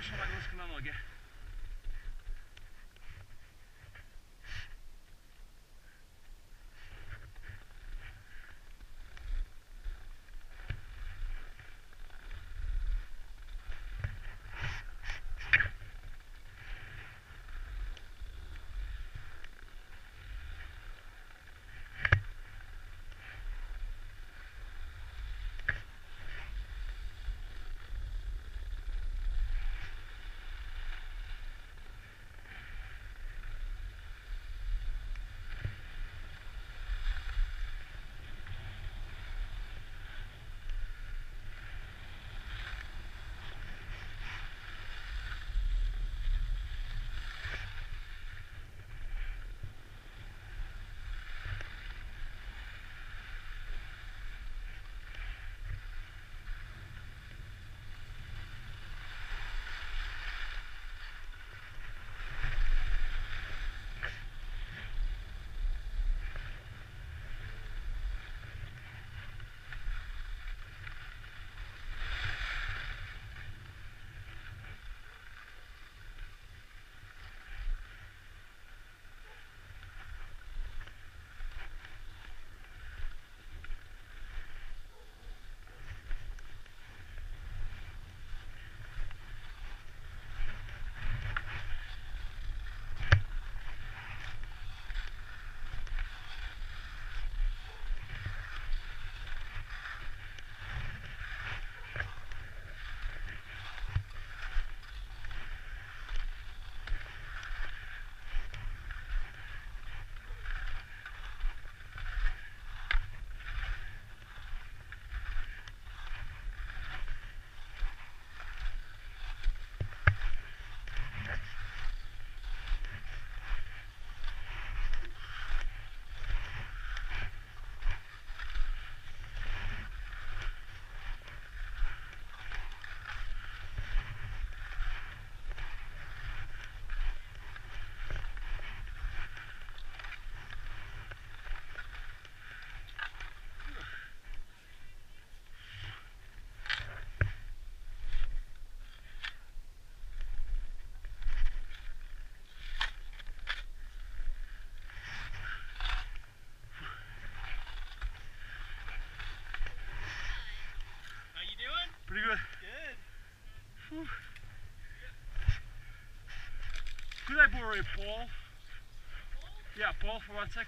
Marsha var ganske mange dager. I borrow a pole? Yeah, pole for one sec.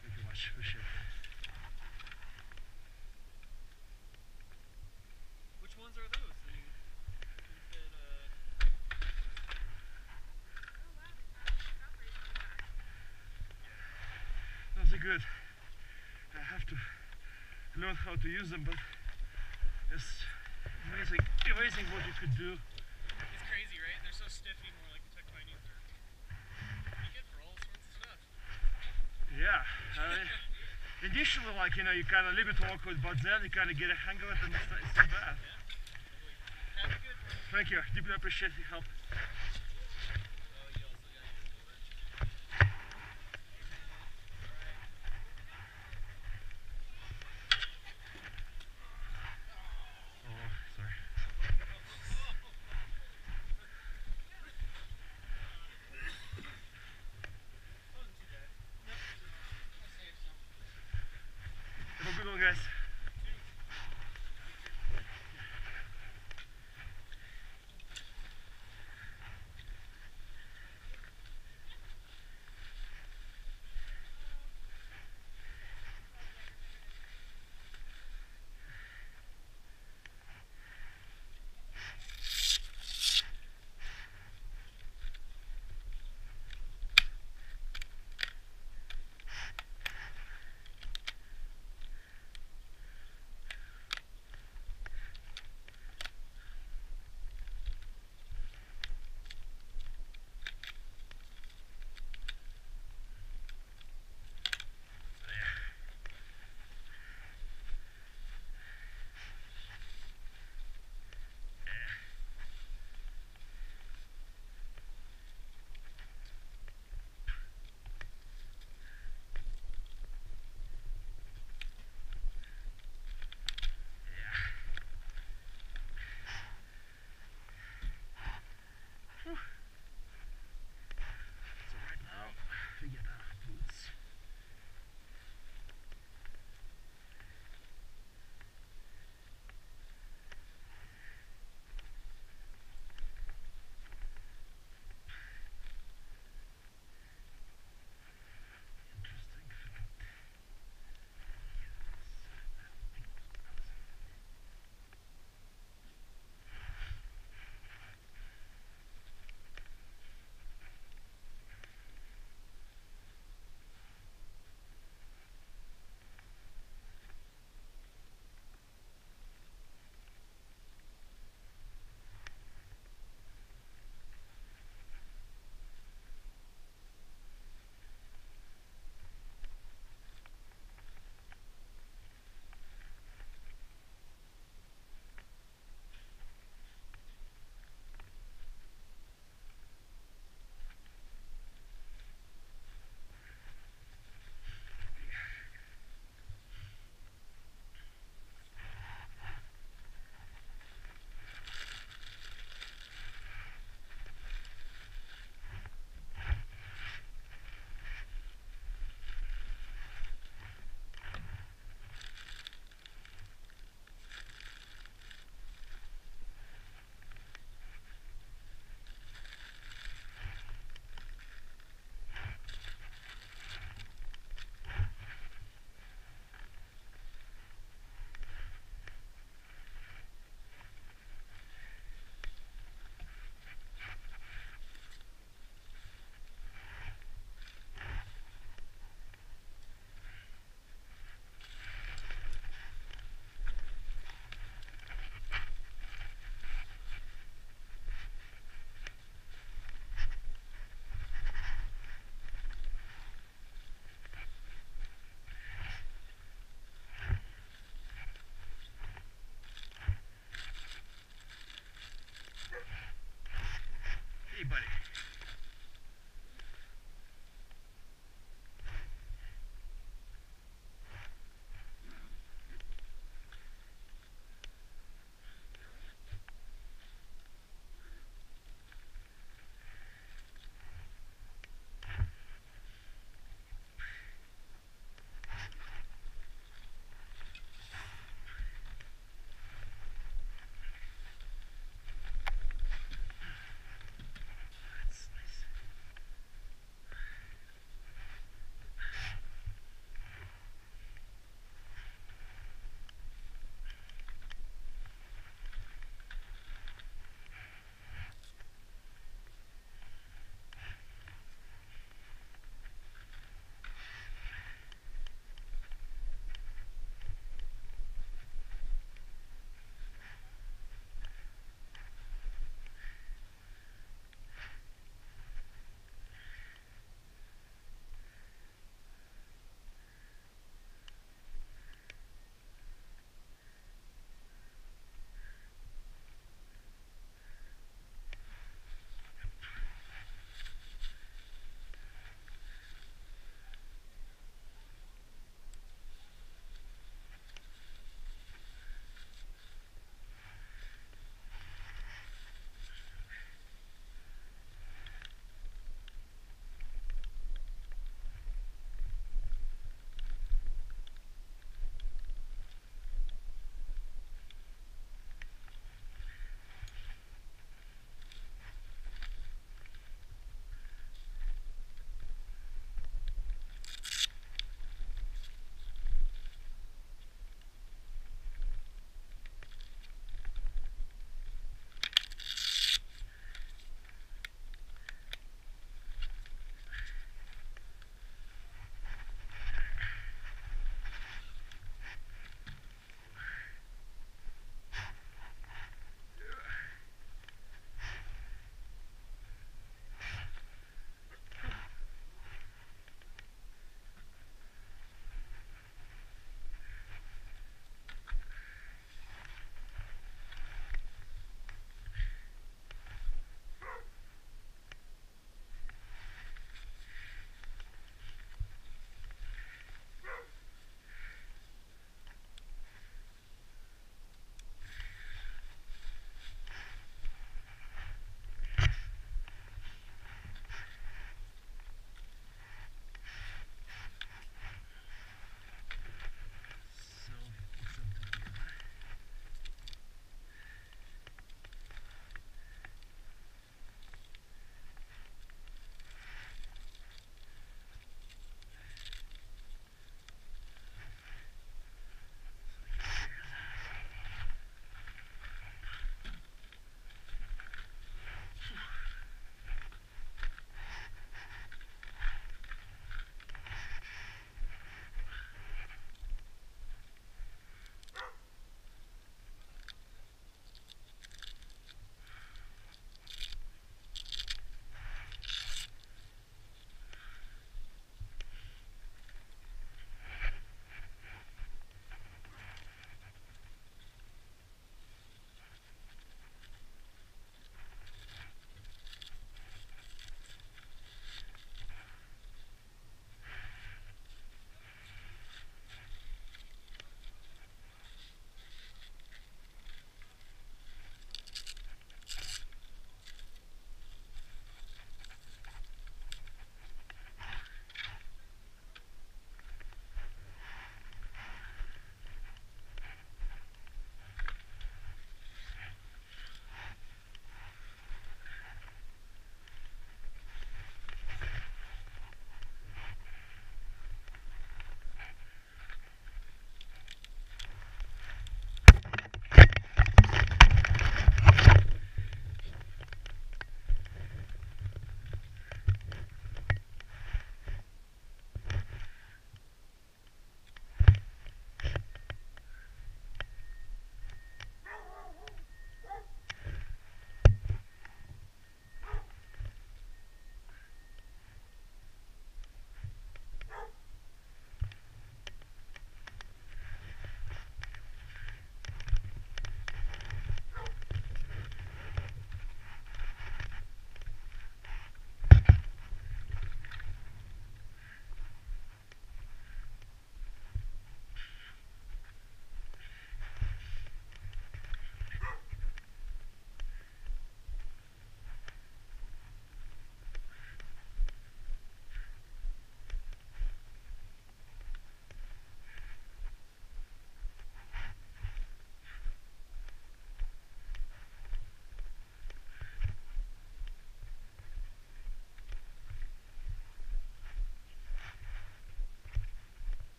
Thank you much. Which ones are those? Good. I have to learn how to use them, but it's amazing, amazing what you could do. It's crazy, right? They're so stiff anymore, like the Tech Pioneers are. Pretty for all sorts of stuff. Yeah. Initially, like, you know, you kind of a little bit awkward, but then you kind of get a hang of it and it's not, it's not bad. Have a good one. Thank you. Deeply appreciate your help.